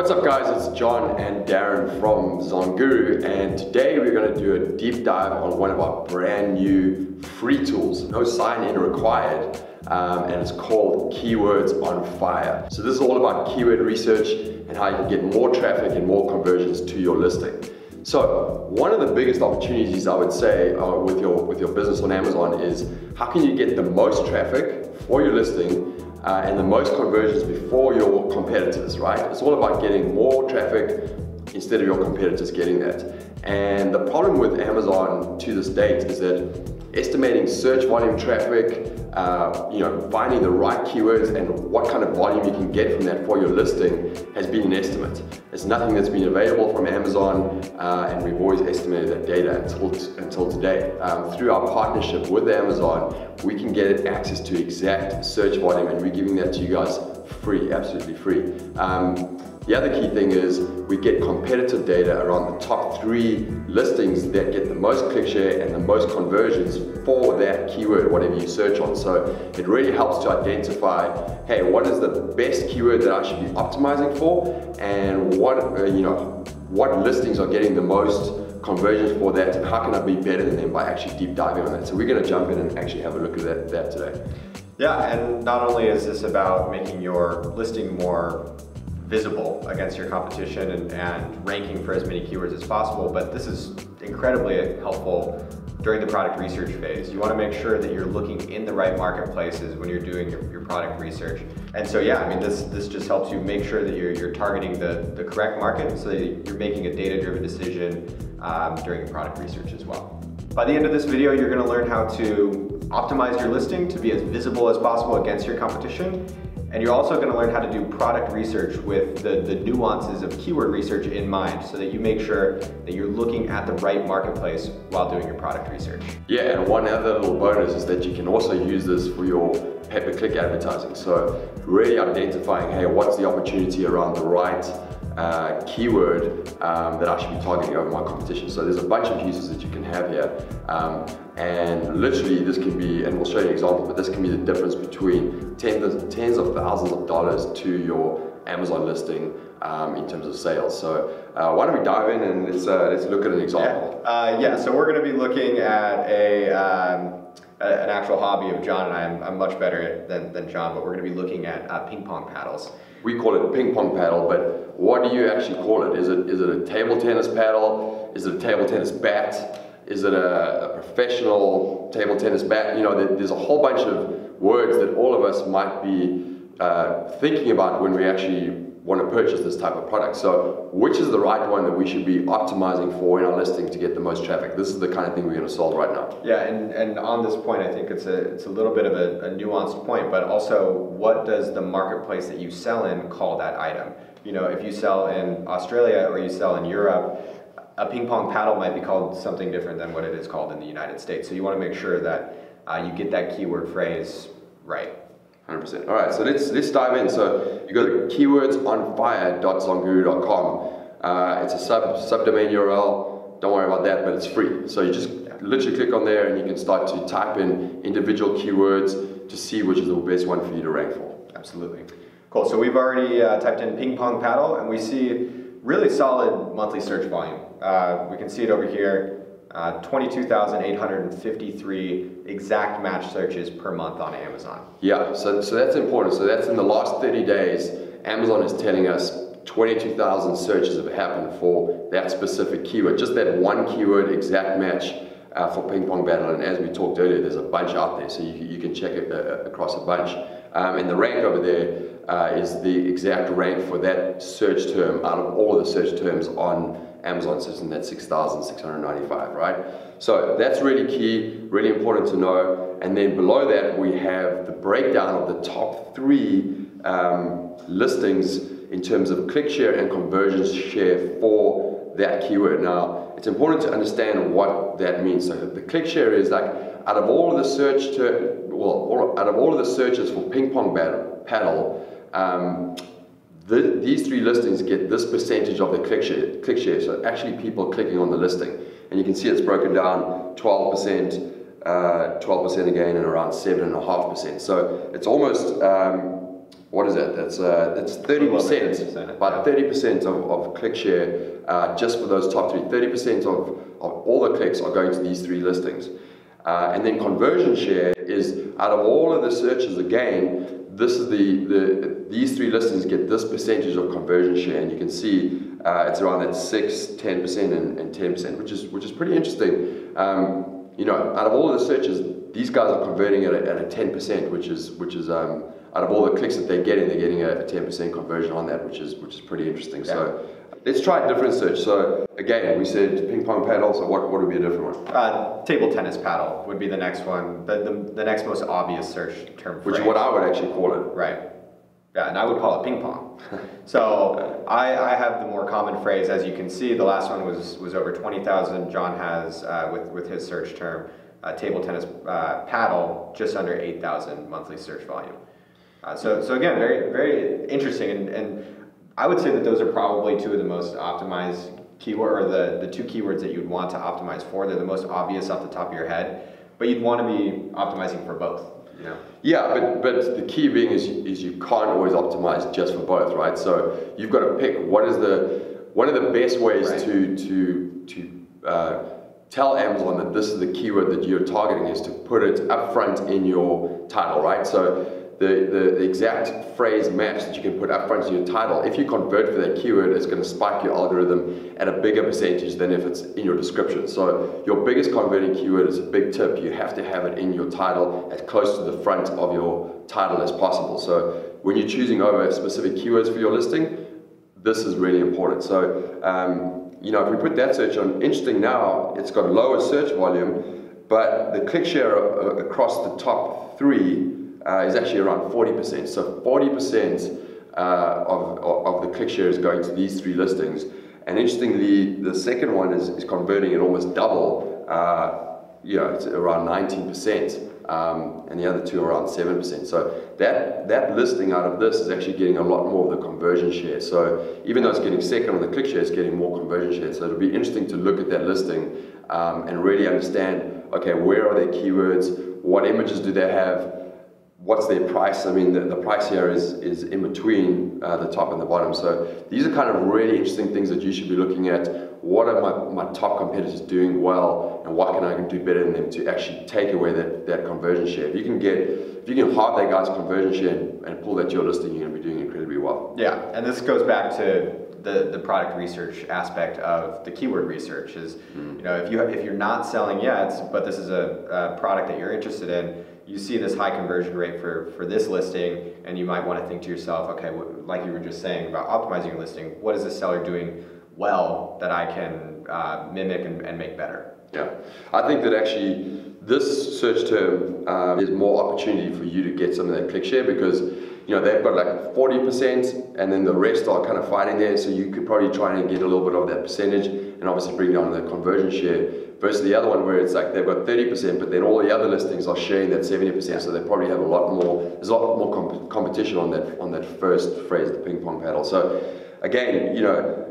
What's up guys, it's John and Darren from Zonguru and today we're going to do a deep dive on one of our brand new free tools. No sign in required um, and it's called Keywords on Fire. So this is all about keyword research and how you can get more traffic and more conversions to your listing. So one of the biggest opportunities I would say uh, with, your, with your business on Amazon is how can you get the most traffic for your listing uh, and the most conversions before your competitors, right? It's all about getting more traffic instead of your competitors getting that. And the problem with Amazon to this date is that estimating search volume traffic, uh, you know, finding the right keywords and what kind of volume you can get from that for your listing has been an estimate. It's nothing that's been available from Amazon uh, and we've always estimated that data until, until today. Um, through our partnership with Amazon, we can get access to exact search volume and we're giving that to you guys free, absolutely free. Um, the other key thing is we get competitive data around the top three listings that get the most click share and the most conversions for that keyword, whatever you search on. So it really helps to identify, hey, what is the best keyword that I should be optimizing for and what, uh, you know, what listings are getting the most conversions for that and how can I be better than them by actually deep diving on that. So we're gonna jump in and actually have a look at that, that today. Yeah, and not only is this about making your listing more visible against your competition and, and ranking for as many keywords as possible, but this is incredibly helpful during the product research phase. You wanna make sure that you're looking in the right marketplaces when you're doing your, your, product research. And so yeah, I mean, this, this just helps you make sure that you're, you're targeting the, the correct market so that you're making a data-driven decision um, during your product research as well. By the end of this video, you're gonna learn how to optimize your listing to be as visible as possible against your competition and you're also gonna learn how to do product research with the, the nuances of keyword research in mind so that you make sure that you're looking at the right marketplace while doing your product research. Yeah, and one other little bonus is that you can also use this for your pay-per-click advertising. So really identifying, hey, what's the opportunity around the right uh, keyword um, that I should be targeting over my competition. So there's a bunch of uses that you can have here. Um, and literally this can be, and we'll show you an example, but this can be the difference between tens, tens of thousands of dollars to your Amazon listing um, in terms of sales. So uh, why don't we dive in and let's, uh, let's look at an example. Yeah, uh, yeah so we're gonna be looking at a, um, an actual hobby of John and I. I'm, I'm much better than, than John, but we're gonna be looking at uh, ping pong paddles we call it a ping pong paddle, but what do you actually call it? Is it is it a table tennis paddle? Is it a table tennis bat? Is it a, a professional table tennis bat? You know, there's a whole bunch of words that all of us might be uh, thinking about when we actually want to purchase this type of product. So which is the right one that we should be optimizing for in our listing to get the most traffic? This is the kind of thing we're going to solve right now. Yeah, and, and on this point, I think it's a, it's a little bit of a, a nuanced point, but also what does the marketplace that you sell in call that item? You know, if you sell in Australia or you sell in Europe, a ping pong paddle might be called something different than what it is called in the United States. So you want to make sure that uh, you get that keyword phrase right. 100%. All right, so let's, let's dive in. So you go to keywordsonfire.zonguru.com. Uh, it's a sub subdomain URL. Don't worry about that, but it's free. So you just literally click on there and you can start to type in individual keywords to see which is the best one for you to rank for. Absolutely. Cool, so we've already uh, typed in ping pong paddle and we see really solid monthly search volume. Uh, we can see it over here. Uh, 22,853 exact match searches per month on Amazon. Yeah, so, so that's important. So that's in the last 30 days, Amazon is telling us 22,000 searches have happened for that specific keyword, just that one keyword exact match uh, for ping pong paddle. And as we talked earlier, there's a bunch out there, so you, you can check it uh, across a bunch. Um, and the rank over there uh, is the exact rank for that search term out of all of the search terms on Amazon system, that's 6,695, right? So that's really key, really important to know. And then below that, we have the breakdown of the top three um, listings in terms of click share and conversion share for that keyword. Now, it's important to understand what that means. So the click share is like, out of all of the search, to, well, out of all of the searches for ping pong paddle, um, the, these three listings get this percentage of the click share, click share, so actually people clicking on the listing. And you can see it's broken down 12%, 12% uh, again, and around 7.5%. So it's almost, um, what is that? That's uh, percent, 30%, about thirty percent of, of click share uh, just for those top three. Thirty percent of, of all the clicks are going to these three listings, uh, and then conversion share is out of all of the searches again. This is the, the these three listings get this percentage of conversion share, and you can see uh, it's around that six, 10 percent, and ten percent, which is which is pretty interesting. Um, you know, out of all of the searches, these guys are converting at a, at a 10%, which is which is um, out of all the clicks that they're getting, they're getting a, 10% conversion on that, which is which is pretty interesting. Yeah. So let's try a different search. So again, we said ping pong paddle. So what, what would be a different one? Uh, table tennis paddle would be the next one. The, the, the next most obvious search term. Which is what I would actually call it. Right. Yeah, and I would call it ping pong. so I, I have the more common phrase, as you can see. The last one was was over twenty thousand. John has uh, with with his search term. Uh, table tennis uh, paddle just under 8,000 monthly search volume. Uh, so, so again, very, very interesting. And, and I would say that those are probably two of the most optimized keyword, or the, the two keywords that you'd want to optimize for. They're the most obvious off the top of your head, but you'd want to be optimizing for both. Know? Yeah, but, but the key being is, is you can't always optimize just for both, right? So you've got to pick what is the, one of the best ways right. to, to, to uh, tell Amazon that this is the keyword that you're targeting is to put it up front in your title, right? So the, the, exact phrase match that you can put up front in your title, if you convert for that keyword, it's going to spike your algorithm at a bigger percentage than if it's in your description. So your biggest converting keyword is a big tip. You have to have it in your title as close to the front of your title as possible. So when you're choosing over specific keywords for your listing, this is really important. So, um, you know, if we put that search on, interesting now, it's got a lower search volume, but the click share across the top three uh, is actually around 40%. So 40% uh, of, of the click share is going to these three listings. And interestingly, the second one is, is converting at almost double. Uh, you know, it's around 19%. Um, and the other two around 7%. So that, that listing out of this is actually getting a lot more of the conversion share. So even though it's getting second on the click share, it's getting more conversion share. So it'll be interesting to look at that listing um, and really understand, okay, where are their keywords? What images do they have? What's their price? I mean, the, the price here is, is in between uh, the top and the bottom. So these are kind of really interesting things that you should be looking at. What are my, my top competitors doing well and what can I do better than them to actually take away that, that conversion share? If you can get, if you can halve that guy's conversion share and, and pull that to your listing, you're going to be doing incredibly well. Yeah, and this goes back to the, the product research aspect of the keyword research is, mm. you know, if, you, if you're not selling yet, but this is a, a product that you're interested in, you see this high conversion rate for, for this listing, and you might want to think to yourself, okay, what, like you were just saying about optimizing your listing, what is the seller doing well that I can uh, mimic and, and, make better? Yeah, I think that actually this search term um, is more opportunity for you to get some of that click share because you know they've got like 40% and then the rest are kind of fighting there. So you could probably try and get a little bit of that percentage and obviously bring down the conversion share versus the other one where it's like they've got 30%, but then all the other listings are sharing that 70%, so they probably have a lot more, there's a lot more comp competition on that, on that first phrase, the ping pong paddle. So again, you know,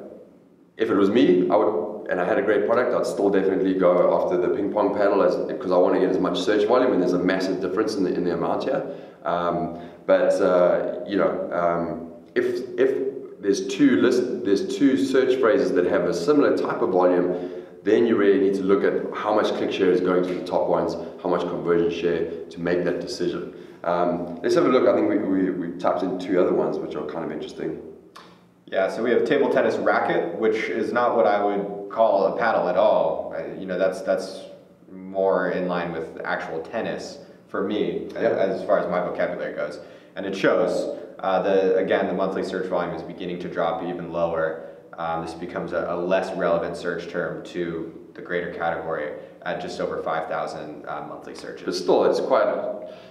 if it was me, I would, and I had a great product, I'd still definitely go after the ping pong paddle as because I want to get as much search volume, and there's a massive difference in the, in the amount here. Um, but uh, you know, um, if if there's two list, there's two search phrases that have a similar type of volume, then you really need to look at how much click share is going to the top ones, how much conversion share to make that decision. Um, let's have a look. I think we, we, we tapped in two other ones which are kind of interesting. Yeah, so we have table tennis racket, which is not what I would call a paddle at all. You know, that's that's more in line with actual tennis for me, yeah. as far as my vocabulary goes. And it shows. Uh, the again, the monthly search volume is beginning to drop even lower um, this becomes a, a, less relevant search term to the greater category at just over 5,000 uh, monthly searches. But still, it's quite,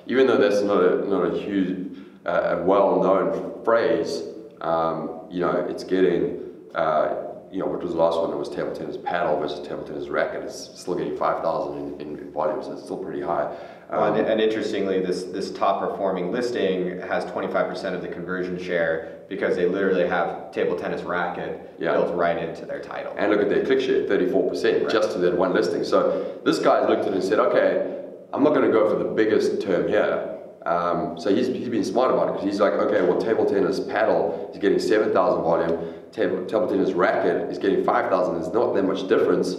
even though that's not a, not a huge, uh, well-known phrase, um, you know, it's getting, uh, you know, what was the last one? It was table tennis paddle versus table tennis racket. It's still getting 5,000 in, in volume, so it's still pretty high. Um, and, and, interestingly, this, this top performing listing has 25% of the conversion share because they literally have table tennis racket yeah. built right into their title. And look at their click share, 34% right. just to that one listing. So this guy looked at it and said, okay, I'm not going to go for the biggest term here. Um, so he's, he's been smart about it because he's like, okay, well, table tennis paddle is getting 7,000 volume, table, table tennis racket is getting 5,000. There's not that much difference,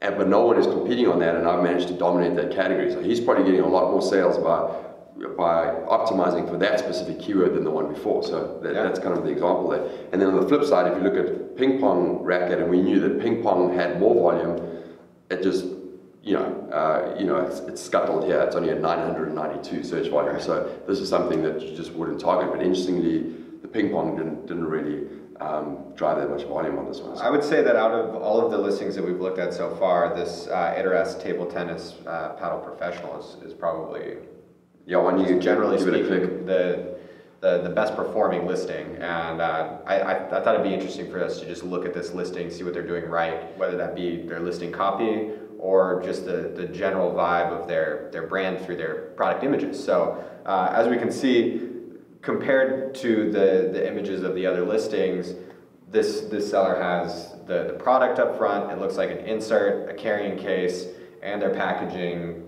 and, but no one is competing on that, and I've managed to dominate that category. So he's probably getting a lot more sales by by optimizing for that specific keyword than the one before. So that, yeah. that's kind of the example there. And then on the flip side, if you look at ping pong racket, and we knew that ping pong had more volume, it just you know, uh, you know, it's, it's, scuttled here. It's only at 992 search volume. So this is something that you just wouldn't target. But interestingly, the ping pong didn't, didn't really um, drive that much volume on this one. So. I would say that out of all of the listings that we've looked at so far, this uh, table tennis uh, paddle professional is, is probably yeah, one you generally speaking the the, the best performing listing. And uh, I, I, I, thought it'd be interesting for us to just look at this listing, see what they're doing right, whether that be their listing copy or just the, the general vibe of their, their brand through their product images. So uh, as we can see, compared to the, the images of the other listings, this, this seller has the, the product up front, it looks like an insert, a carrying case, and their packaging,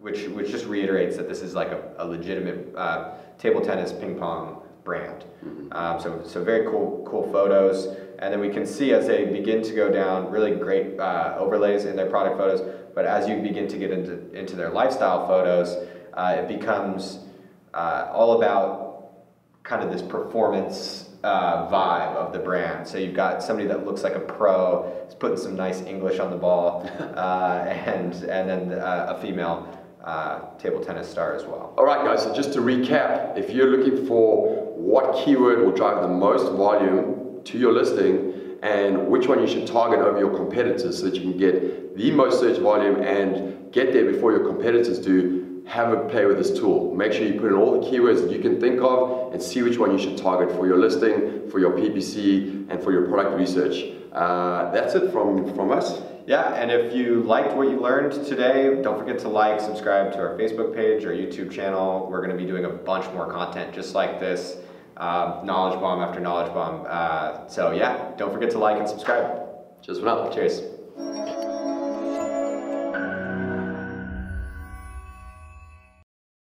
which, which just reiterates that this is like a, a legitimate uh, table tennis ping pong brand. Mm-hmm. Um, so, so very cool, cool photos. And then we can see as they begin to go down, really great uh, overlays in their product photos. But as you begin to get into, into their lifestyle photos, uh, it becomes uh, all about kind of this performance uh, vibe of the brand. So you've got somebody that looks like a pro, is putting some nice English on the ball, uh, and, and then uh, a female uh, table tennis star as well. All right, guys, so just to recap, if you're looking for what keyword will drive the most volume to your listing and which one you should target over your competitors so that you can get the most search volume and get there before your competitors do, have a play with this tool. Make sure you put in all the keywords that you can think of and see which one you should target for your listing, for your PPC, and for your product research. Uh, that's it from, from us. Yeah, and if you liked what you learned today, don't forget to like, subscribe to our Facebook page, our YouTube channel. We're going to be doing a bunch more content just like this uh, knowledge bomb after knowledge bomb. Uh, so yeah, don't forget to like and subscribe. Cheers for now. Cheers.